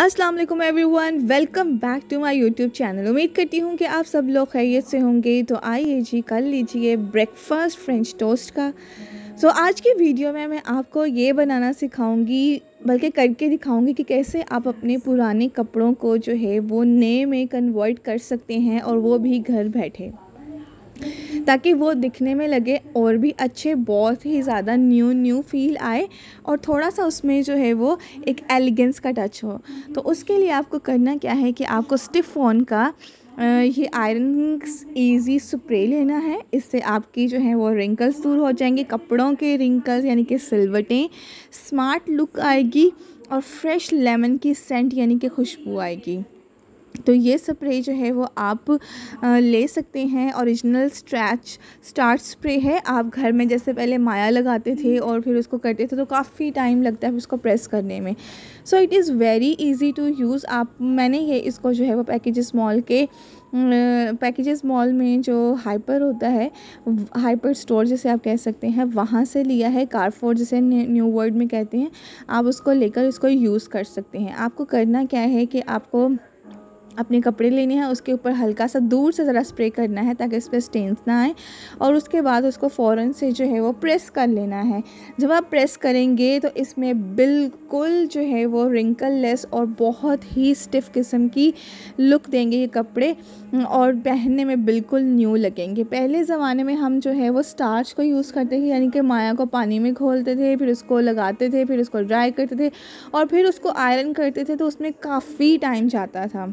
अस्सलाम वालेकुम everyone welcome back to my YouTube channel. उम्मीद करती हूँ कि आप सब लोग खैरियत से होंगे। तो आइए जी कर लीजिए ब्रेकफास्ट फ्रेंच टोस्ट का। सो so, आज की वीडियो में मैं आपको ये बनाना सिखाऊँगी बल्कि करके दिखाऊँगी कि कैसे आप अपने पुराने कपड़ों को जो है वो नए में कन्वर्ट कर सकते हैं और वो भी घर बैठे। ताकि वो दिखने में लगे और भी अच्छे, बहुत ही ज़्यादा न्यू न्यू फील आए और थोड़ा सा उसमें जो है वो एक एलिगेंस का टच हो। तो उसके लिए आपको करना क्या है कि आपको स्टिफ फ़ोन का ये आयरन इजी स्प्रे लेना है। इससे आपकी जो है वो रिंकल्स दूर हो जाएँगे, कपड़ों के रिंकल्स यानी कि सिलवटें स्मार्ट लुक आएगी और फ्रेश लेमन की सेंट यानी कि खुशबू आएगी। तो ये स्प्रे जो है वो आप ले सकते हैं। ओरिजिनल स्ट्रैच स्टार्ट स्प्रे है। आप घर में जैसे पहले माया लगाते थे और फिर उसको करते थे तो काफ़ी टाइम लगता है उसको प्रेस करने में। So it is very easy to use आप, मैंने ये इसको जो है वो पैकेजेस मॉल के पैकेजेस मॉल में जो हाइपर होता है हाइपर स्टोर जैसे आप कह सकते हैं, वहाँ से लिया है। कारफोर जिसे न्यू वर्ड में कहते हैं, आप उसको लेकर उसको यूज़ कर सकते हैं। आपको करना क्या है कि आपको अपने कपड़े लेने हैं, उसके ऊपर हल्का सा दूर से ज़रा स्प्रे करना है ताकि इस पर स्टेन्स ना आए और उसके बाद उसको फ़ौरन से जो है वो प्रेस कर लेना है। जब आप प्रेस करेंगे तो इसमें बिल्कुल जो है वो रिंकल लेस और बहुत ही स्टिफ किस्म की लुक देंगे ये कपड़े और पहनने में बिल्कुल न्यू लगेंगे। पहले ज़माने में हम जो है वो स्टार्च को यूज़ करते थे, यानी कि माया को पानी में घोलते थे, फिर उसको लगाते थे, फिर उसको ड्राई करते थे और फिर उसको आयरन करते थे तो उसमें काफ़ी टाइम जाता था।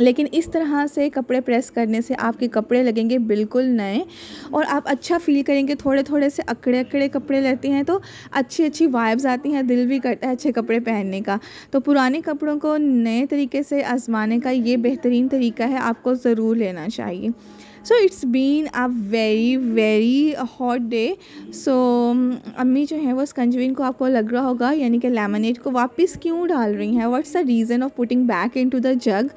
लेकिन इस तरह से कपड़े प्रेस करने से आपके कपड़े लगेंगे बिल्कुल नए और आप अच्छा फील करेंगे। थोड़े थोड़े से अकड़े अकड़े कपड़े लेते हैं तो अच्छी अच्छी वाइब्स आती हैं, दिल भी करता है अच्छे कपड़े पहनने का। तो पुराने कपड़ों को नए तरीके से आजमाने का ये बेहतरीन तरीका है, आपको ज़रूर लेना चाहिए। So it's been a very very hot day so अम्मी जो है, वो स्कंजविन को आपको लग रहा होगा, यानी कि लेमनेट को वापस क्यों डाल रही हैं? What's the reason of putting back into the jug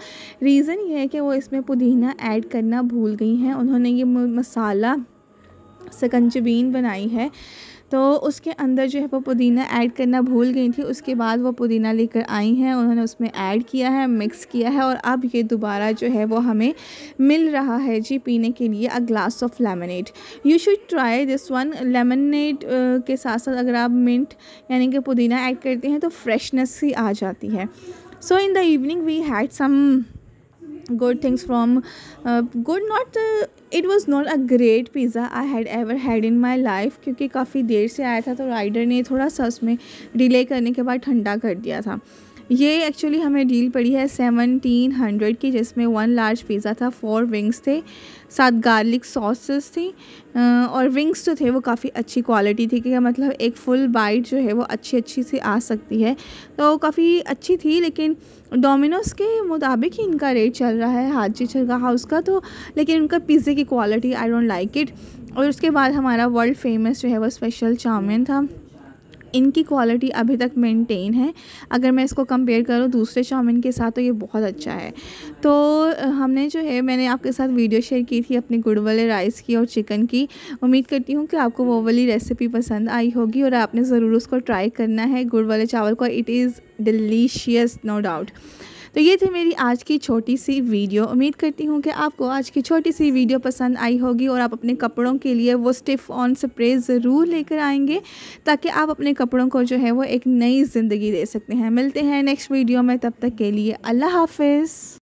reason ये है कि वो इसमें पुदीना ऐड करना भूल गई हैं। उन्होंने ये मसाला सकंजबीन बनाई है। तो उसके अंदर जो है वो पुदीना ऐड करना भूल गई थी। उसके बाद वो पुदीना लेकर आई हैं। उन्होंने उसमें ऐड किया है, मिक्स किया है और अब ये दोबारा जो है वो हमें मिल रहा है जी पीने के लिए a glass of lemonade you should try this one lemonade के साथ साथ अगर आप मिंट यानी कि पुदीना ऐड करते हैं तो फ्रेशनेस ही आ जाती है। So in the evening we had some good things from uh, good not uh, it was not a great pizza I had ever had in my life क्योंकि काफ़ी देर से आया था तो राइडर ने थोड़ा सा उसमें डिले करने के बाद ठंडा कर दिया था ये एक्चुअली हमें डील पड़ी है सेवनटीन हंड्रेड की, जिसमें वन लार्ज पिज़्ज़ा था फोर विंग्स थे साथ गार्लिक सॉसेस थी और विंग्स जो थे वो काफ़ी अच्छी क्वालिटी थी कि मतलब एक फुल बाइट जो है वो अच्छी अच्छी से आ सकती है। तो काफ़ी अच्छी थी, लेकिन डोमिनोज़ के मुताबिक ही इनका रेट चल रहा है हाजी चरगा हाउस का तो लेकिन उनका पिज़्ज़े की quality I don't like it और उसके बाद हमारा वर्ल्ड फ़ेमस जो है वो स्पेशल चाउमिन था। इनकी क्वालिटी अभी तक मेंटेन है। अगर मैं इसको कंपेयर करूँ दूसरे चाउमिन के साथ तो ये बहुत अच्छा है। तो हमने जो है, मैंने आपके साथ वीडियो शेयर की थी अपने गुड़ वाले राइस की और चिकन की। उम्मीद करती हूँ कि आपको वो वाली रेसिपी पसंद आई होगी और आपने ज़रूर उसको ट्राई करना है। गुड़ वाले चावल को it is delicious no doubt तो ये थी मेरी आज की छोटी सी वीडियो। उम्मीद करती हूँ कि आपको आज की छोटी सी वीडियो पसंद आई होगी और आप अपने कपड़ों के लिए वो स्टिफ ऑन स्प्रे ज़रूर लेकर आएँगे ताकि आप अपने कपड़ों को जो है वो एक नई ज़िंदगी दे सकते हैं। मिलते हैं नेक्स्ट वीडियो में, तब तक के लिए अल्लाह हाफिज़।